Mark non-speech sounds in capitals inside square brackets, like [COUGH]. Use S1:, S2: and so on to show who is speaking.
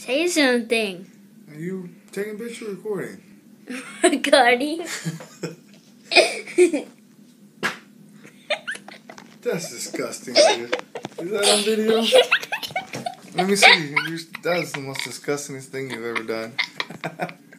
S1: Say something.
S2: Are you taking a picture or recording? [LAUGHS]
S1: Recording. [LAUGHS]
S2: That's disgusting, dude. Is that on video? Let me see. That is the most disgusting thing you've ever done. [LAUGHS]